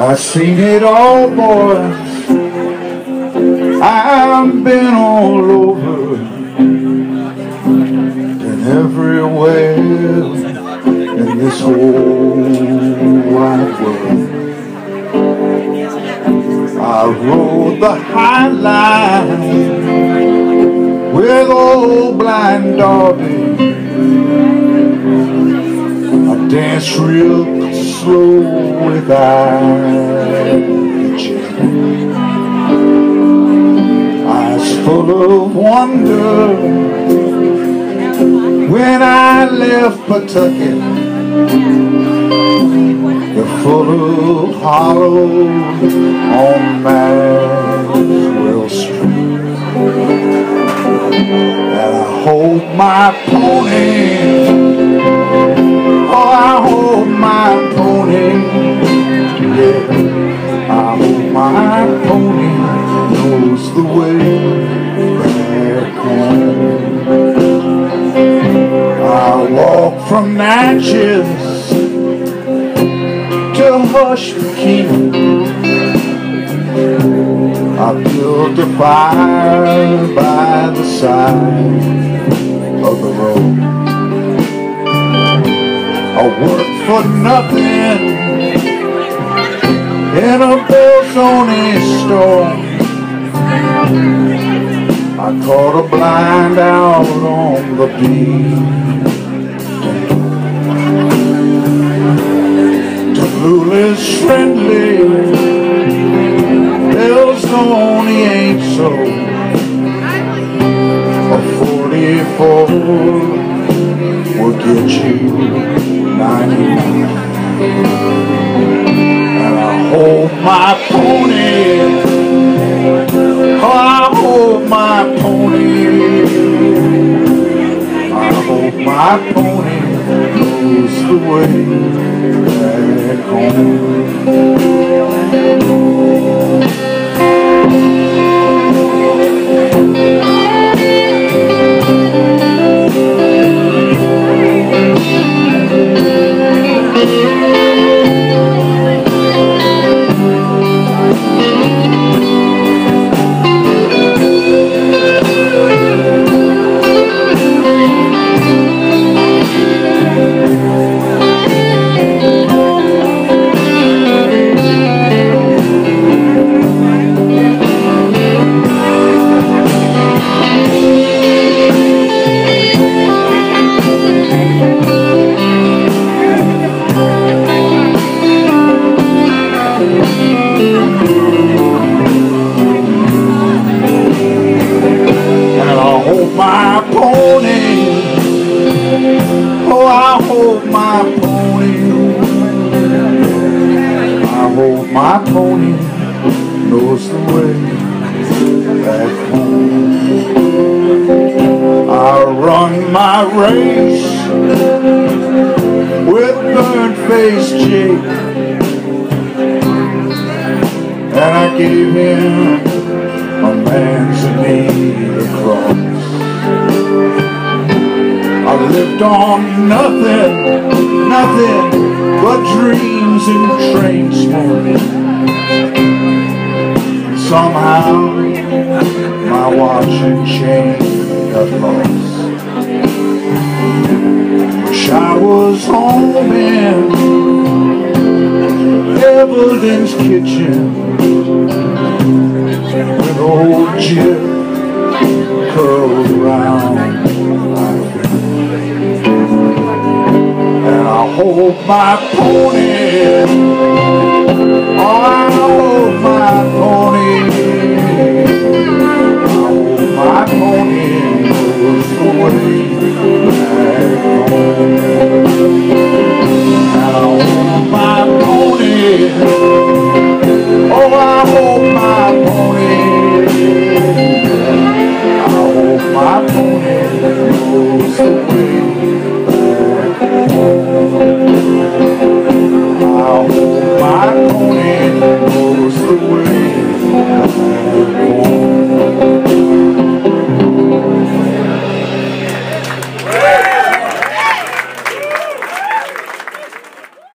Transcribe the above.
I've seen it all, boys. I've been all over and everywhere in this whole wide world. I rode the high line with old blind Darby. I danced real slow with eyes Eyes full of wonder When I left Pawtucket. They're full of hollow on Maxwell Street. And I hold my pony from Natchez To Hushpuckena I built a fire by the side of the road I worked for nothing in a Bolzoni store. I caught a blind out on the beach. Tallulah's friendly, Bolzoni ain't so. A 44 will get you 99 And I hold my pony. Oh, I hold my pony. I hold my pony. Knows the way pony I hold my pony Knows the way back home. I run my race With bird-faced Jake And I gave him a man's lived on nothing, nothing but dreams and trains train smoke. Somehow my watch and chain got lost. Wish I was home in Evelyn's kitchen with old Jim curled around hold my pony, oh, I hold my pony